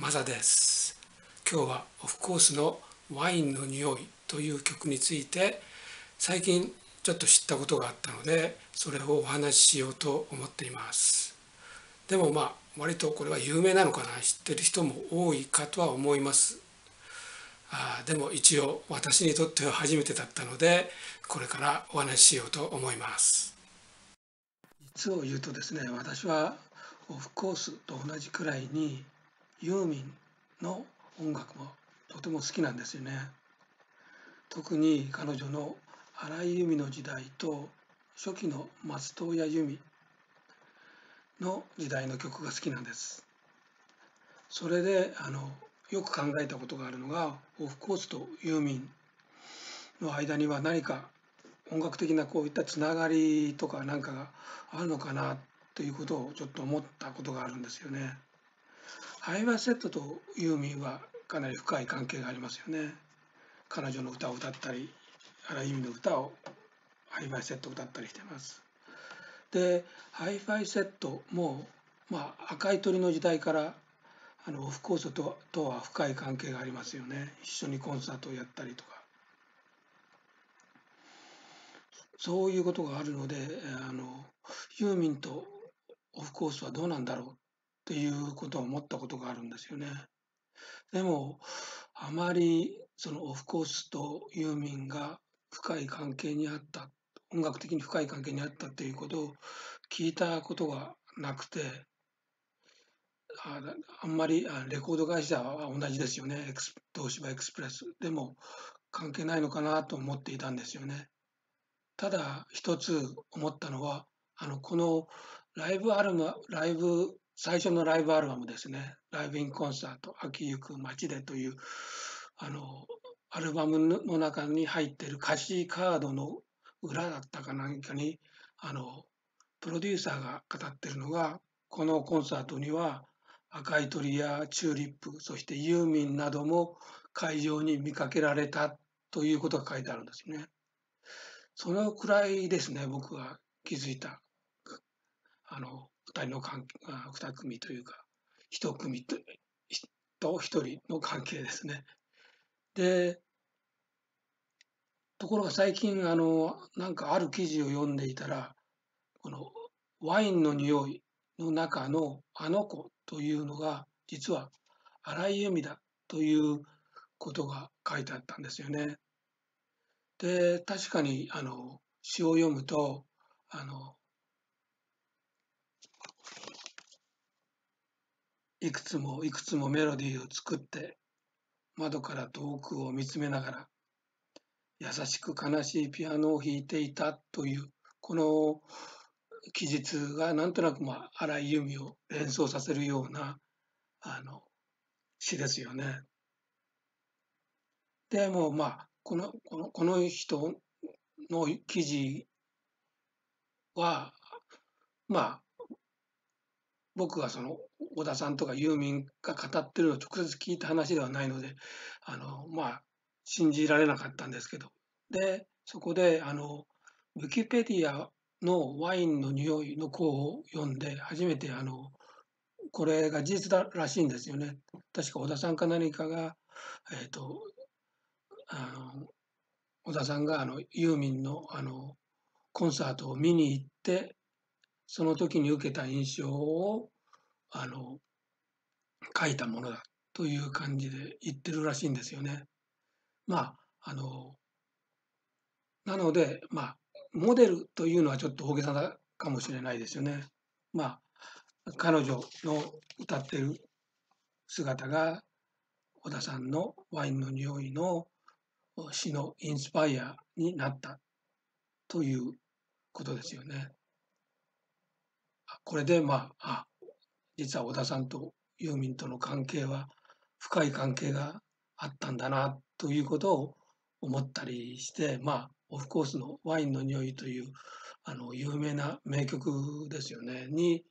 マザです。今日はオフコースのワインの匂いという曲について最近ちょっと知ったことがあったのでそれをお話ししようと思っています。でもまあ割とこれは有名なのかな？知ってる人も多いかとは思います。あでも一応私にとっては初めてだったのでこれからお話ししようと思います。実を言うとですね私はオフコースと同じくらいにユーミンの音楽もとても好きなんですよね特に彼女の荒井由実の時代と初期の松任谷由実の時代の曲が好きなんですそれであのよく考えたことがあるのがオフコースとユーミンの間には何か音楽的なこういったつながりとか何かがあるのかなということをちょっと思ったことがあるんですよね。ハイファイセットとユーミンはかなり深い関係がありますよね。彼女の歌を歌ったり、荒井由実の歌をハイファイセット歌ったりしてます。で、ハイファイセットも、まあ、赤い鳥の時代からあのオフコースととは深い関係がありますよね。一緒にコンサートをやったりとか。そういうことがあるので、あのユーミンとオフコースはどうなんだろうっていうことを思ったことがあるんですよね。でも、あまりそのオフコースとユーミンが深い関係にあった、音楽的に深い関係にあったっていうことを聞いたことがなくて、ああんまりレコード会社は同じですよね。東芝エクスプレス。でも関係ないのかなと思っていたんですよね。ただ一つ思ったのは、あの、このライブアルバ、ライブ、最初のライブアルバムですね。ライブインコンサート、秋行く街でという、あの、アルバムの中に入ってる歌詞カードの裏だったか何かに、あの、プロデューサーが語ってるのが、このコンサートには赤い鳥やチューリップ、そしてユーミンなども会場に見かけられたということが書いてあるんですね。そのくらいですね、僕が気づいた。あの、二人の関係、二組というか、一組と、と一人の関係ですね。で、ところが最近、あの、なんかある記事を読んでいたら、このワインの匂いの中のあの子というのが、実は荒井由実だということが書いてあったんですよね。で、確かに、あの、詩を読むと、あの、いくつもいくつもメロディーを作って窓から遠くを見つめながら優しく悲しいピアノを弾いていたというこの記述がなんとなくまあ荒井由実を連想させるようなあの詩ですよね。でもまあこのこのこの人の記事はまあ僕がその小田さんとかユーミンが語ってるのを直接聞いた話ではないのであのまあ信じられなかったんですけどでそこであのウィキペディアのワインの匂いの項を読んで初めてあのこれが事実だらしいんですよね。確か小田さんか何かが、えーと、あの小田さんがあのユーミンのあのコンサートを見に行ってその時に受けた印象をあの書いたものだという感じで言ってるらしいんですよね。まああのなのでまあモデルというのはちょっと大げさだかもしれないですよね。まあ彼女の歌ってる姿が小田さんのワインの匂いの詩のインスパイアになったということですよね。これでまあ、実は小田さんとユーミンとの関係は深い関係があったんだなということを思ったりして、まあ、オフコースのワインの匂いというあの有名な名曲ですよね、に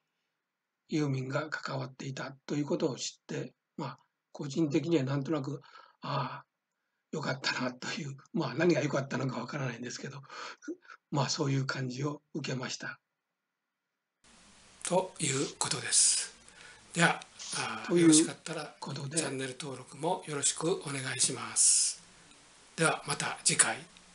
ユーミンが関わっていたということを知って、まあ、個人的にはなんとなく、ああ、よかったなという、まあ何が良かったのかわからないんですけど、まあそういう感じを受けました。ということです。ではよろしかったらチャンネル登録もよろしくお願いします。ではまた次回